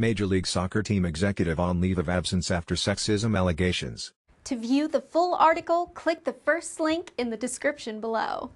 Major League Soccer team executive on leave of absence after sexism allegations. To view the full article, click the first link in the description below.